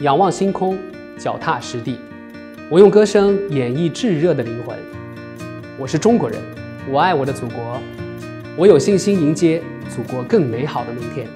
仰望星空脚踏实地。我用歌声演绎炙热的灵魂。我是中国人我爱我的祖国。我有信心迎接祖国更美好的明天。